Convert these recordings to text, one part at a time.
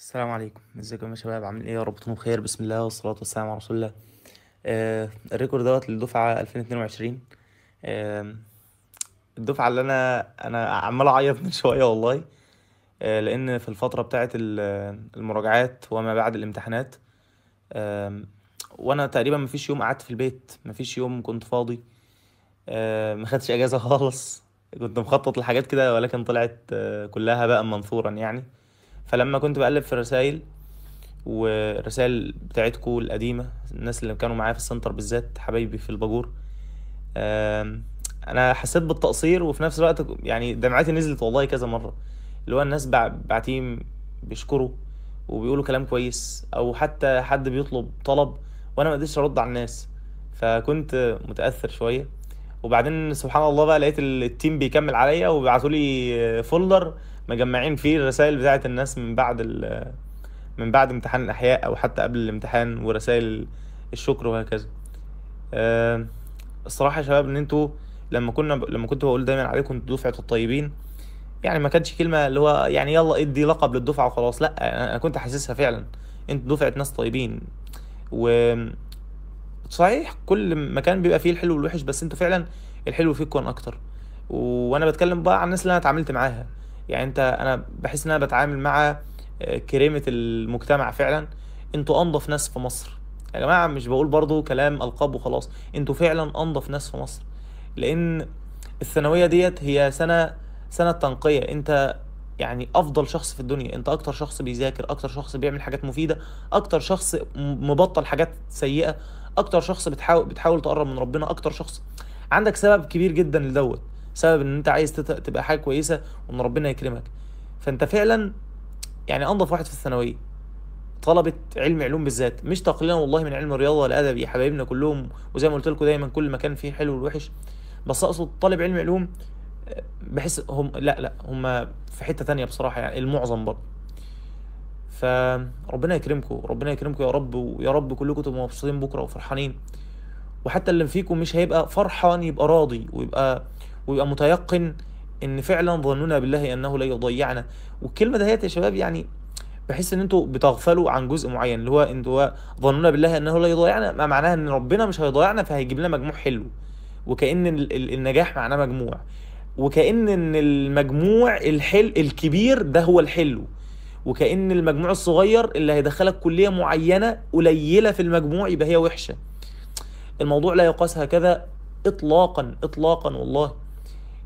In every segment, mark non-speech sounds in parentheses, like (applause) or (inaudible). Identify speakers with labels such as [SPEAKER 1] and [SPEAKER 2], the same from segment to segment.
[SPEAKER 1] السلام عليكم. ازيكم يا شباب؟ عاملين إيه؟ يا رب تكونوا بخير. بسم الله والصلاة والسلام على رسول الله. آه الريكورد دوت للدفعة 2022 آه الدفعة اللي أنا أنا عمال أعيط من شوية والله. آه لأن في الفترة بتاعة ال- المراجعات وما بعد الامتحانات آه وأنا تقريبا مفيش يوم قعدت في البيت. مفيش يوم كنت فاضي. آه ما خدتش إجازة خالص. كنت مخطط لحاجات كده ولكن طلعت آه كلها بقى منثورا يعني. فلما كنت بقلب في الرسايل والرسائل بتاعتكو القديمة الناس اللي كانوا معايا في السنتر بالذات حبايبي في الباجور أنا حسيت بالتقصير وفي نفس الوقت يعني دمعتي نزلت والله كذا مرة. اللي هو الناس بع- بعتيم بيشكروا وبيقولوا كلام كويس أو حتى حد بيطلب طلب وأنا ما قدرتش أرد على الناس. فكنت متأثر شوية. وبعدين سبحان الله بقى لقيت ال- ال team بيكمل عليا وبيبعتوا لي folder مجمعين فيه الرسائل بتاعت الناس من بعد من بعد امتحان الأحياء أو حتى قبل الامتحان ورسائل الشكر وهكذا. آه، الصراحة يا شباب إن أنتوا لما كنا لما كنت بقول دايما عليكم دفعة الطيبين يعني ما كانتش كلمة اللي هو يعني يلا ادي لقب للدفعة وخلاص لأ أنا كنت حاسسها فعلا. أنتوا دفعة ناس طيبين. و صحيح كل مكان بيبقى فيه الحلو والوحش بس أنتوا فعلا الحلو فيكم أكتر. وأنا بتكلم بقى عن الناس اللي أنا اتعاملت معاها. يعني انت أنا بحس ان أنا بتعامل مع آه، كريمة المجتمع فعلا. أنتوا انضف ناس في مصر. يا جماعة مش بقول برضو كلام ألقاب وخلاص. أنتوا فعلا انضف ناس في مصر. لأن الثانوية ديت هي سنة سنة تنقية. انت يعني أفضل شخص في الدنيا. انت أكتر شخص بيذاكر أكتر شخص بيعمل حاجات مفيدة أكتر شخص مبطل حاجات سيئة أكتر شخص بتحاول بتحاول تقرب من ربنا أكتر شخص. عندك سبب كبير جدا لدوت. سبب إن أنت عايز تبقى حاجة كويسة وإن ربنا يكرمك. فأنت فعلا يعني انضف واحد في الثانوية. طلبة علم علوم بالذات. مش تقليلا والله من علم الرياضة ولا ادبي حبايبنا كلهم وزي ما قلت لكم دايما كل مكان فيه حلو والوحش. بس أقصد طالب علم علوم بحس هم لا لا هم في حتة تانية بصراحة يعني المعظم برضه. فربنا يكرمكم ربنا يكرمكم يا رب ويا رب كلكم تبقوا مبسوطين بكرة وفرحانين. وحتى اللي فيكم مش هيبقى فرحان يبقى راضي ويبقى ويبقى متيقن إن فعلا ظننا بالله أنه لا يضيعنا. والكلمة دهيت يا شباب يعني بحس إن أنتوا بتغفلوا عن جزء معين اللي هو أنتوا ظننا بالله أنه لا يضيعنا ما معناها إن ربنا مش هيضيعنا فهيجيب لنا مجموع حلو. ال- النجاح معناه مجموع. وكأن إن المجموع الحل الكبير ده هو الحلو. وكأن المجموع الصغير اللي هيدخلك كلية معينة قليلة في المجموع يبقى هي وحشة. الموضوع لا يقاس هكذا اطلاقا اطلاقا والله.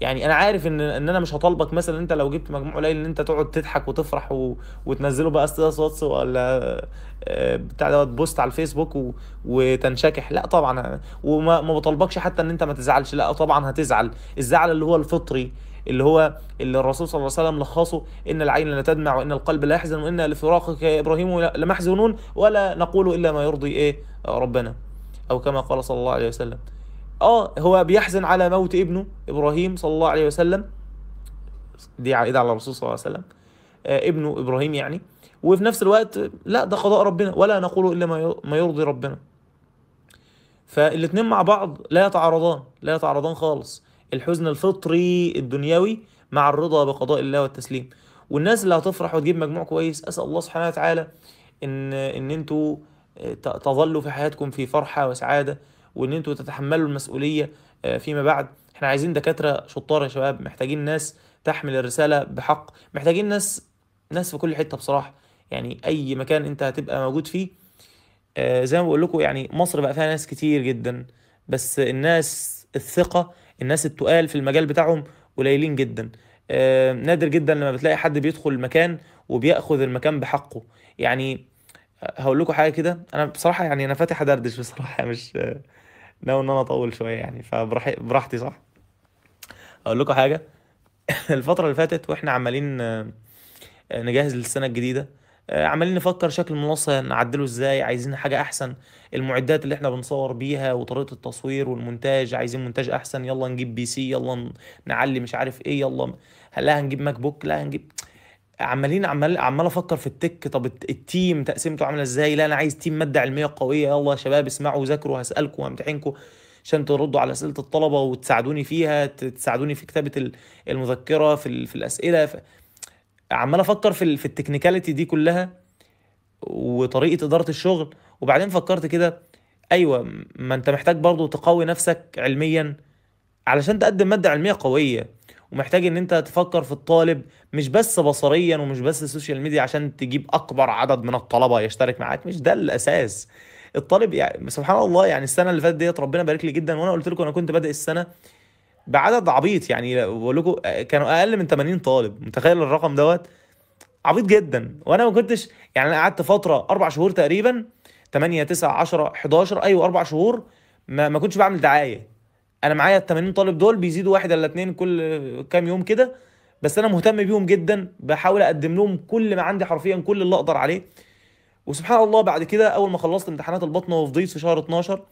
[SPEAKER 1] يعني أنا عارف ان إن أنا مش هطالبك مثلا أنت لو جبت مجموع قليل إن أنت تقعد تضحك وتفرح و... وتنزله بقى status واتس ولا آه، بتاع دوت post على الفيسبوك و... وتنشكح. لا طبعا وما ما بطالبكش حتى إن أنت ما تزعلش. لا طبعا هتزعل. الزعل اللي هو الفطري اللي هو اللي الرسول صلى الله عليه وسلم لخصه إن العين لا تدمع وإن القلب لا يحزن وإن لفراقك يا إبراهيم لمحزونون ولا نقول إلا ما يرضي إيه؟ ربنا. أو كما قال صلى الله عليه وسلم. آه هو بيحزن على موت ابنه إبراهيم صلى الله عليه وسلم. دي عائده على الرسول صلى الله عليه وسلم. آه ابنه إبراهيم يعني. وفي نفس الوقت لا ده قضاء ربنا ولا نقول إلا ما ير- ما يرضي ربنا. فالاتنين مع بعض لا يتعارضان لا يتعارضان خالص. الحزن الفطري الدنيوي مع الرضا بقضاء الله والتسليم. والناس اللي هتفرح وتجيب مجموع كويس أسأل الله سبحانه وتعالى ان إن أنتوا ت- تظلوا في حياتكم في فرحة وسعادة. وإن أنتوا تتحملوا المسؤولية آه، فيما بعد. إحنا عايزين دكاترة شطار يا شباب محتاجين ناس تحمل الرسالة بحق. محتاجين ناس ناس في كل حتة بصراحة. يعني أي مكان أنت هتبقى موجود فيه آه، زي ما بقول لكم يعني مصر بقى فيها ناس كتير جدا. بس الناس الثقة الناس التقال في المجال بتاعهم قليلين جدا. آه، نادر جدا لما بتلاقي حد بيدخل المكان وبيأخذ المكان بحقه. يعني هقول لكم حاجة كده أنا بصراحة يعني أنا فاتح أدردش بصراحة مش ناوي إن أنا أطول شوية يعني فبراحتي صح؟ هقول لكم حاجة. (laughs) الفترة اللي فاتت وإحنا عمالين آه، نجهز للسنة الجديدة آه، عمالين نفكر شكل المنصة نعدله إزاي عايزين حاجة أحسن. المعدات اللي إحنا بنصور بيها وطريقة التصوير والمونتاج عايزين مونتاج أحسن يلا نجيب PC يلا نعلي مش عارف إيه يلا لا هنجيب MacBook لا هنجيب عمالين عمال عمال أفكر في ال tech طب الت- ال team تقسيمته عاملة إزاي؟ لا أنا عايز team مادة علمية قوية يلا يا شباب اسمعوا وذاكروا هسالكم وامتحنكم عشان تردوا على أسئلة الطلبة وتساعدوني فيها تساعدوني في كتابة ال- المذكرة في في الأسئلة ف... عمال أفكر في في ال technicality دي كلها وطريقة إدارة الشغل. وبعدين فكرت كده أيوه ما أنت محتاج برضو تقوي نفسك علميا علشان تقدم مادة علمية قوية. ومحتاج إن أنت تفكر في الطالب مش بس بصريا ومش بس ال social media عشان تجيب أكبر عدد من الطلبة يشترك معاك مش ده الأساس. الطالب يعني سبحان الله يعني السنة اللي فاتت ديت ربنا بارك لي جدا وأنا قلت لكم أنا كنت بادئ السنة بعدد عبيط. يعني بقول لكم كانوا أقل من 80 طالب. متخيل الرقم دوت؟ عبيط جدا. وأنا ما كنتش يعني أنا قعدت فترة أربع شهور تقريبا 8 9 10 11 أيوه أربع شهور ما, ما كنتش بعمل دعاية. أنا معايا ال 80 طالب دول بيزيدوا واحد ولا اتنين كل كام يوم كده بس أنا مهتم بيهم جدا بحاول اقدم لهم كل ما عندي حرفيا كل اللي أقدر عليه. وسبحان الله بعد كده أول ما خلصت امتحانات البطنة وفضيت في شهر 12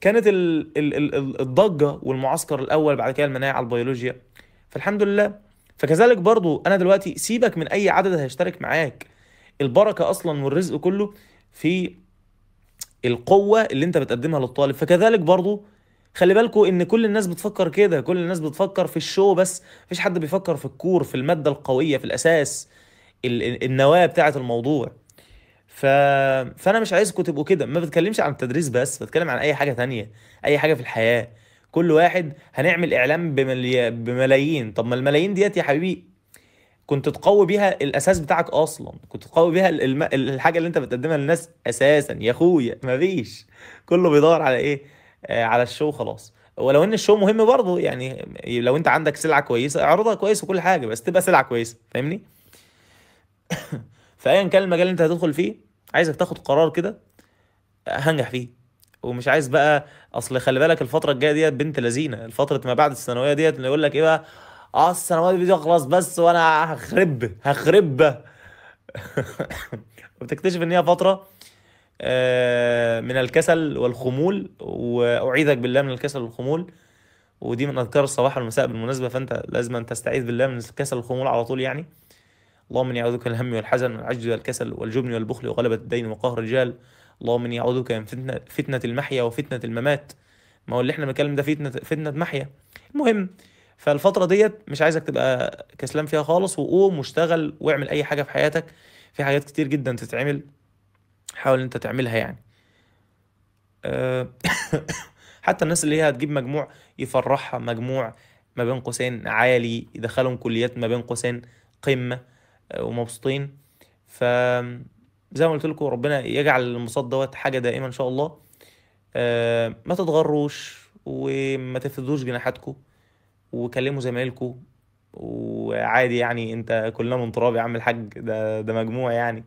[SPEAKER 1] كانت ال ال ال ال- الضجة والمعسكر الأول بعد كده المناعه البيولوجيا. فالحمد لله. فكذلك برضو أنا دلوقتي سيبك من أي عدد هيشترك معاك. البركة أصلا والرزق كله في القوة اللي أنت بتقدمها للطالب. فكذلك برضو خلي بالكوا إن كل الناس بتفكر كده كل الناس بتفكر في الشو بس مفيش حد بيفكر في الكور في المادة القوية في الأساس ال- ال- النواة بتاعة الموضوع. ف... فأنا مش عايزكم تبقوا كده. ما بتكلمش عن التدريس بس بتكلم عن أي حاجة تانية أي حاجة في الحياة. كل واحد هنعمل اعلان بملي... بملايين. طب ما الملايين ديت يا حبيبي كنت تقوي بيها الأساس بتاعك أصلا. كنت تقوي بيها الم... الحاجة اللي أنت بتقدمها للناس أساسا. يا أخويا مفيش. كله بيدور على إيه؟ على الشو خلاص ولو إن الشو مهم برضه يعني لو أنت عندك سلعة كويسة اعرضها كويس وكل حاجة بس تبقى سلعة كويسة فاهمني؟ (coughs) فايا كان المجال اللي أنت هتدخل فيه عايزك تاخد قرار كده هنجح فيه. ومش عايز بقى أصل خلي بالك الفترة الجاية ديت بنت لذينة. الفترة ما بعد الثانوية ديت اللي يقول لك إيه بقى؟ آه الثانوية دي تخلص بس وأنا هخرب هخرب. (coughs) وبتكتشف إن هي فترة آه، من الكسل والخمول وأعيذك بالله من الكسل والخمول. ودي من أذكار الصباح والمساء بالمناسبة فأنت لازم تستعيذ بالله من الكسل والخمول على طول يعني. اللهم إني اعوذ بك من الهم والحزن والعجز والكسل والجبن والبخل وغلبة الدين وقهر الرجال. اللهم إني اعوذ بك من فتنة فتنة المحيا وفتنة الممات. ما هو اللي إحنا بنتكلم ده فتنة فتنة محيا. المهم فالفترة ديت مش عايزك تبقى كسلان فيها خالص وقوم واشتغل واعمل أي حاجة في حياتك. في حاجات كتير جدا تتعمل. حاول أنت تعملها يعني. أه، (coughs) حتى الناس اللي هي هتجيب مجموع يفرحها مجموع ما بين قوسين عالي يدخلهم كليات ما بين قوسين قمة أه، ومبسوطين. ف زي ما قلت لكم ربنا يجعل الانبساط دوت حاجة دائمة إن شاء الله. أه، ما تتغروش وما تفردوش جناحاتكم وكلموا زمايلكم. وعادي يعني أنت كلنا من تراب يا عم الحاج ده ده مجموع يعني.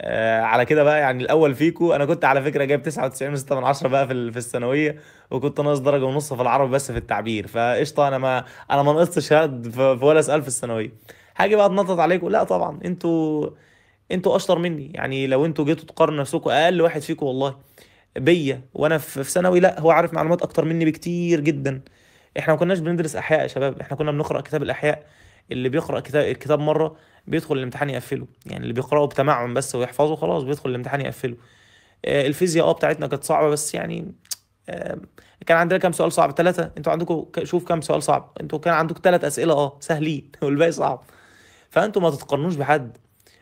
[SPEAKER 1] آه على كده بقى يعني الأول فيكو أنا كنت على فكرة جايب 99.6 من عشرة بقى في في الثانوية وكنت ناقص درجة ونص في العربي بس في التعبير. فقشطة أنا ما أنا ما نقصتش في ولا سؤال في الثانوية. حاجة بقى تنطط عليكم. لا طبعا أنتوا أنتوا أشطر مني. يعني لو أنتوا جيتوا تقارنوا نفسكم أقل واحد فيكم والله بيا. وأنا في ثانوي لا هو عارف معلومات أكتر مني بكتير جدا. إحنا ما كناش بندرس أحياء يا شباب إحنا كنا بنقرأ كتاب الأحياء. اللي بيقرأ كتاب الكتاب مرة بيدخل الامتحان يقفله. يعني اللي بيقرأه بتمعن بس ويحفظه خلاص بيدخل الامتحان يقفله. آه، الفيزياء آه بتاعتنا كانت صعبة بس يعني آه، كان عندنا كام سؤال صعب؟ ثلاثة أنتوا عندكم شوف كام سؤال صعب. أنتوا كان عندكم ثلاث أسئلة آه سهلين (laughs) والباقي صعب. فانتوا ما تتقارنوش بحد.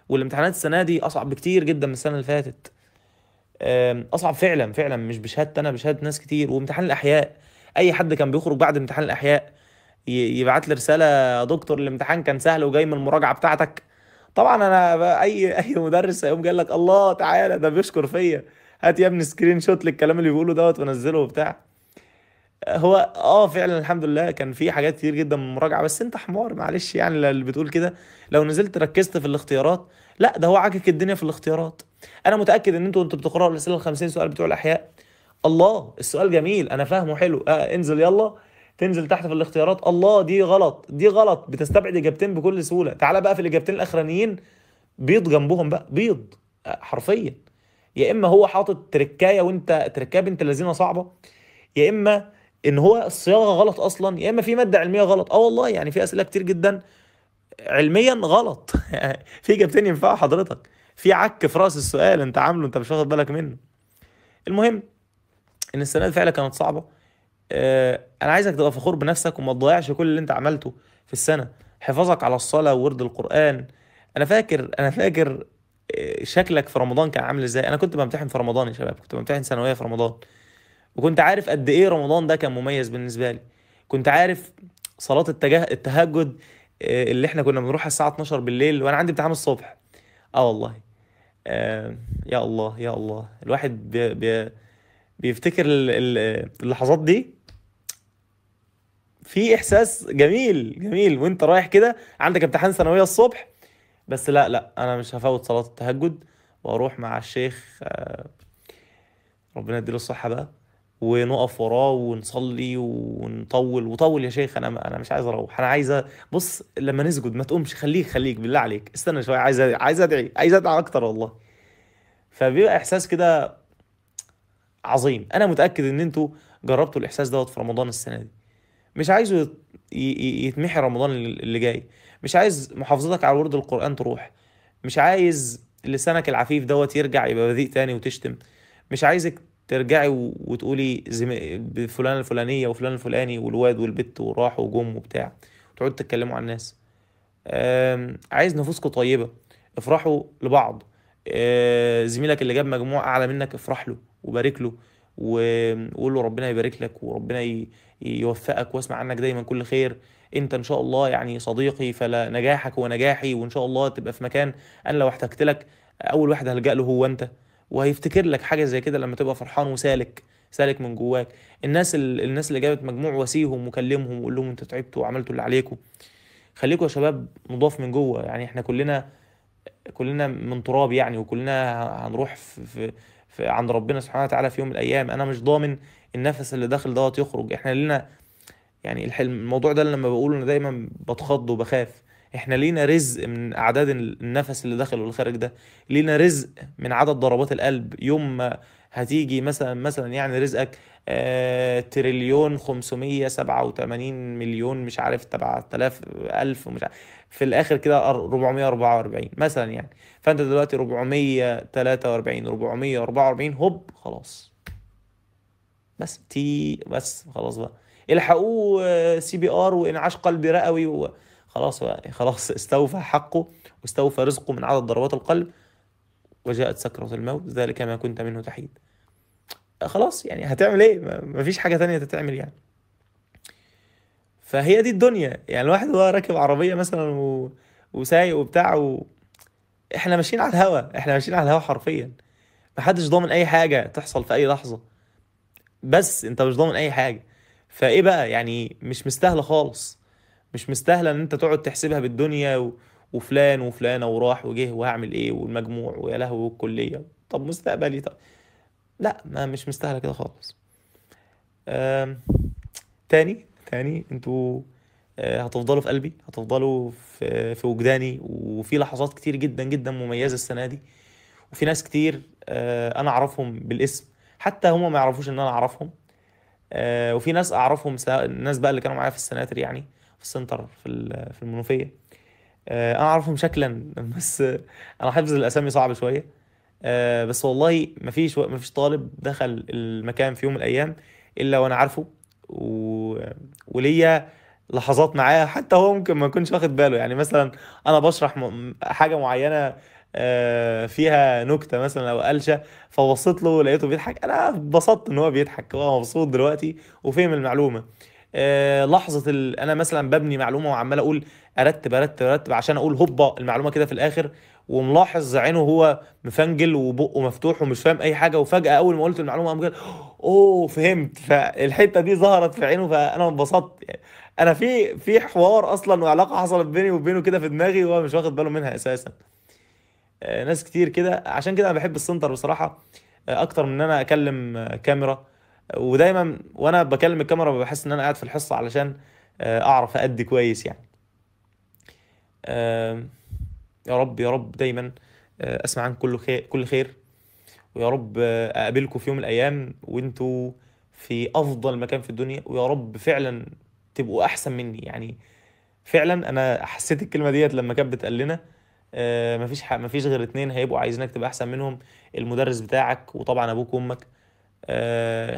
[SPEAKER 1] والامتحانات السنة دي أصعب بكتير جدا من السنة اللي فاتت. أصعب فعلا فعلا. مش بشهادتي أنا بشهادة ناس كتير. وامتحان الأحياء. أي حد كان بيخرج بعد امتحان الأحياء يبعت لي رسالة يا دكتور الامتحان كان سهل وجاي من المراجعة بتاعتك. طبعا أنا أي (laughs) أي مدرس هيقوم قال لك الله تعالى ده بيشكر فيا. هات يا ابني screenshot للكلام اللي بيقوله دوت ونزله وبتاع. هو آه فعلا الحمد لله كان في حاجات كتير جدا من المراجعة بس أنت حمار معلش يعني اللي بتقول كده لو نزلت ركزت في الاختيارات. لا ده هو عاكك الدنيا في الاختيارات. أنا متأكد إن أنتوا أنتوا بتقرأوا الأسئلة ال 50 سؤال بتوع الأحياء. الله السؤال جميل أنا فاهمه حلو. آه انزل يلا. تنزل تحت في الاختيارات الله دي غلط دي غلط بتستبعد إجابتين بكل سهولة. تعالى بقى في الإجابتين الأخرانيين بيض جنبهم بقى بيض آه، حرفيا. يا إما هو حاطط تركاية وأنت تركاية بنت الذين صعبة يا إما إن هو الصياغه غلط أصلا يا إما في مادة علمية غلط. آه والله يعني في أسئلة كتير جدا. علميا غلط. (laughs) في إجابتين ينفعوا حضرتك. في عك في رأس السؤال أنت عامله أنت مش واخد بالك منه. المهم إن السنة دي فعلا كانت صعبة. أنا عايزك تبقى فخور بنفسك وما تضيعش كل اللي أنت عملته في السنة. حفاظك على الصلاة وورد القرآن. أنا فاكر أنا فاكر آه، شكلك في رمضان كان عامل إزاي. أنا كنت بمتحن في رمضان يا شباب كنت بمتحن ثانوية في رمضان. وكنت عارف قد إيه رمضان ده كان مميز بالنسبة لي. كنت عارف صلاة التجه... التهجد آه، اللي إحنا كنا بنروح الساعة 12 بالليل وأنا عندي امتحان الصبح. آه والله. آه يا الله يا الله. الواحد بي... بي... بيفتكر ال- ال- اللحظات دي في إحساس جميل جميل. وأنت رايح كده عندك امتحان ثانوية الصبح بس لا لا أنا مش هفوت صلاة التهجد وأروح مع الشيخ آه، ربنا يديله الصحة بقى ونقف وراه ونصلي ونطول. وطول يا شيخ أنا أنا مش عايز أروح. أنا عايز بص لما نسجد ما تقومش. خليك خليك بالله عليك. استنى شوية عايز عايز أدعي عايز أدعي أكتر والله. فبيبقى إحساس كده عظيم. أنا متأكد إن أنتوا جربتوا الإحساس دوت في رمضان السنة دي. مش عايزه يتمحي رمضان اللي جاي. مش عايز محافظتك على ورد القرآن تروح. مش عايز لسانك العفيف دوت يرجع يبقى بذيء تاني وتشتم. مش عايزك ترجعي وتقولي. فلان الفلانية وفلان الفلاني والواد والبت وراحوا وجم وبتاع. وتقعدوا تتكلموا عن الناس. عايز نفوسكم طيبة. افرحوا لبعض. آه، زميلك اللي جاب مجموع أعلى منك افرح له وبارك له. وقول له ربنا يبارك لك وربنا يوفقك واسمع عنك دايما كل خير. أنت إن شاء الله يعني صديقي فلا نجاحك هو نجاحي وإن شاء الله تبقى في مكان أنا لو احتجت لك أول واحد هلجأ له هو أنت. وهيفتكر لك حاجة زي كده لما تبقى فرحان وسالك سالك من جواك. الناس ال... الناس اللي جابت مجموع واسيهم وكلمهم وقول لهم أنتوا تعبتوا وعملتوا اللي عليكم. خليكم يا شباب نضاف من جوه. يعني إحنا كلنا كلنا من تراب يعني وكلنا هنروح في, في عند ربنا سبحانه وتعالى في يوم من الأيام. أنا مش ضامن النفس اللي داخل دوت يخرج. إحنا لينا يعني الحلم الموضوع ده لما بقوله أنا دايما بتخض وبخاف. إحنا لينا رزق من أعداد النفس اللي داخل والخارج ده. لينا رزق من عدد ضربات القلب. يوم ما هتيجي مثلا مثلا يعني رزقك آه تريليون 587 مليون مش عارف 7000 ألف مش عارف. في الآخر كده 444 مثلا يعني. فأنت دلوقتي 443 444 هوب خلاص. بس تي بس خلاص بقى. الحقوه CPR وإنعاش قلبي رئوي وخلاص بقى (laughs) خلاص استوفى حقه واستوفى رزقه من عدد ضربات القلب وجاءت سكرة الموت ذلك ما كنت منه تحيد. خلاص يعني هتعمل إيه؟ مفيش حاجة تانية تتعمل يعني. فهي دي الدنيا. يعني الواحد هو راكب عربية مثلا و... وسايق وبتاع و... إحنا ماشيين على الهوا. إحنا ماشيين على الهوا حرفيا. محدش ضامن أي حاجة تحصل في أي لحظة. بس أنت مش ضامن أي حاجة. فإيه بقى؟ يعني مش مستاهلة خالص. مش مستاهلة إن أنت تقعد تحسبها بالدنيا و... وفلان وفلانة وراح وجه وهعمل إيه والمجموع ويا لهوي والكلية. طب مستقبلي؟ طب لا ما مش مستاهلة كده خالص. آم... تاني؟ تاني أنتوا آه، هتفضلوا في قلبي هتفضلوا في في وجداني وفي لحظات كتير جدا جدا مميزة السنة دي. وفي ناس كتير آه، أنا أعرفهم بالاسم. حتى هم ما يعرفوش إن أنا أعرفهم. آه، وفي ناس أعرفهم الناس بقى اللي كانوا معايا في السناتر يعني في السنتر في في المنوفية. آه، أنا أعرفهم شكلا (laughs) بس أنا حافظ الأسامي صعب شوية. آه، بس والله مفيش مفيش طالب دخل المكان في يوم من الأيام إلا وأنا عارفه. و... وليا لحظات معاه حتى هو ممكن ما يكونش واخد باله. يعني مثلا أنا بشرح م... حاجة معينة آه، فيها نكتة مثلا أو قلشة فبصيت له لقيته بيضحك. أنا اتبسطت إن هو بيضحك هو مبسوط دلوقتي وفهم المعلومة. آه، لحظة ال... أنا مثلا ببني معلومة وعمال أقول أرتب أرتب أرتب عشان أقول هوبا المعلومة كده في الآخر. وملاحظ عينه هو مفنجل وبقه مفتوح ومش فاهم أي حاجة. وفجأة أول ما قلت المعلومة قام أوه فهمت. فالحتة دي ظهرت في عينه فأنا انبسطت. يعني أنا في في حوار أصلا وعلاقة حصلت بيني وبينه كده في دماغي وهو مش واخد باله منها أساسا. آه، ناس كتير كده. عشان كده أنا بحب السنتر بصراحة آه، أكتر من إن أنا أكلم آه، كاميرا. ودايما وأنا بكلم الكاميرا بحس إن أنا قاعد في الحصة علشان أعرف ادي كويس يعني. يا رب يا رب دايما آه، أسمع عن كل خير كل خير. ويا رب آه، أقابلكم في يوم من الأيام وأنتوا في أفضل مكان في الدنيا. ويا رب فعلا تبقوا أحسن مني. يعني فعلا أنا حسيت الكلمة ديت لما كانت بتقال لنا آه، مفيش. مفيش غير اتنين هيبقوا عايزينك تبقى أحسن منهم. المدرس بتاعك وطبعا أبوك وأمك.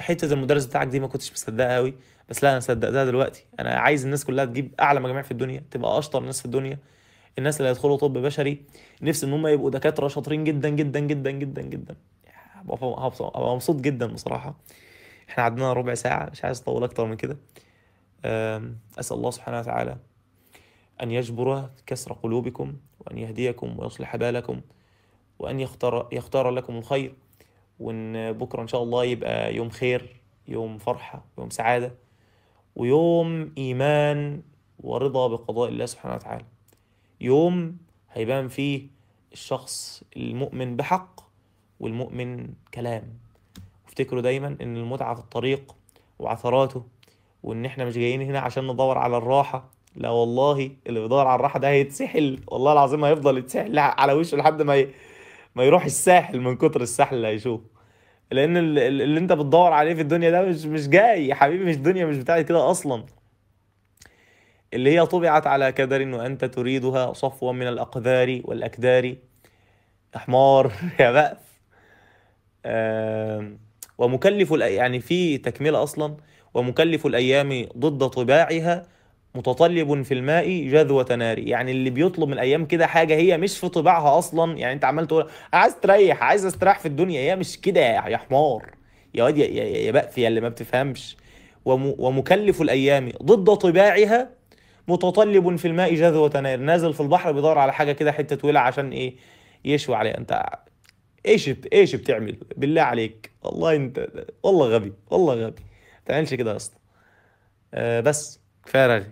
[SPEAKER 1] حتة المدرس بتاعك دي ما كنتش مصدقها قوي بس لا أنا صدقتها دلوقتي. أنا عايز الناس كلها تجيب أعلى مجاميع في الدنيا تبقى أشطر ناس في الدنيا. الناس اللي هيدخلوا طب بشري نفسي إن هم يبقوا دكاترة شاطرين جدا جدا جدا جدا جدا. هبقى هبقى مبسوط جدا بصراحة. إحنا عدنا ربع ساعة مش عايز أطول أكتر من كده. أسأل الله سبحانه وتعالى أن يجبر كسر قلوبكم وأن يهديكم ويصلح بالكم وأن يختار يختار لكم الخير. وإن بكرة إن شاء الله يبقى يوم خير يوم فرحة يوم سعادة ويوم إيمان ورضا بقضاء الله سبحانه وتعالى. يوم هيبان فيه الشخص المؤمن بحق والمؤمن كلام. وافتكروا دايما إن المتعة في الطريق وعثراته وإن إحنا مش جايين هنا عشان ندور على الراحة. لا والله اللي بيدور على الراحة ده هيتسحل. والله العظيم هيفضل يتسحل على وشه لحد ما ي... ما يروح الساحل من كتر السحل اللي هيشوفه. لأن ال- ال- اللي أنت بتدور عليه في الدنيا ده مش مش جاي يا حبيبي مش الدنيا مش بتاعت كده أصلا. اللي هي طبعت على كدر وانت تريدها صفوا من الأقذار والأكدار. يا حمار (laughs) يا بأس. ومكلف يعني في تكملة أصلا. ومكلف الأيام ضد طباعها متطلب في الماء جذوة نار يعني اللي بيطلب من الأيام كده حاجة هي مش في طباعها أصلا. يعني أنت عمال تقول عايز تريح عايز استريح في الدنيا. هي مش كده يا حمار. يا واد يا يا يا اللي ما بتفهمش. وم ومكلف الأيام ضد طباعها متطلب في الماء جذوة نار نازل في البحر بيدور على حاجة كده حتة ولع عشان إيه؟ يشوي عليها. أنت إيش. إيش بتعمل؟ بالله عليك. والله أنت والله غبي والله غبي. ما تعملش كده يا أسطى. آه بس كفاية رغي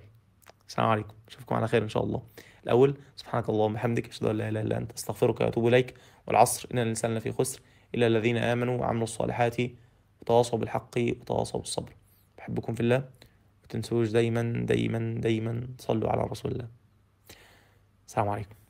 [SPEAKER 1] السلام عليكم. أشوفكم على خير إن شاء الله. الأول سبحانك اللهم وبحمدك أشهد أن لا إله إلا أنت أستغفرك وأتوب إليك. والعصر إن الإنسان لفي خسر إلا الذين آمنوا وعملوا الصالحات وتواصوا بالحق وتواصوا بالصبر. بحبكم في الله. تنسوش دايما دايما دايما صلوا على رسول الله. السلام عليكم.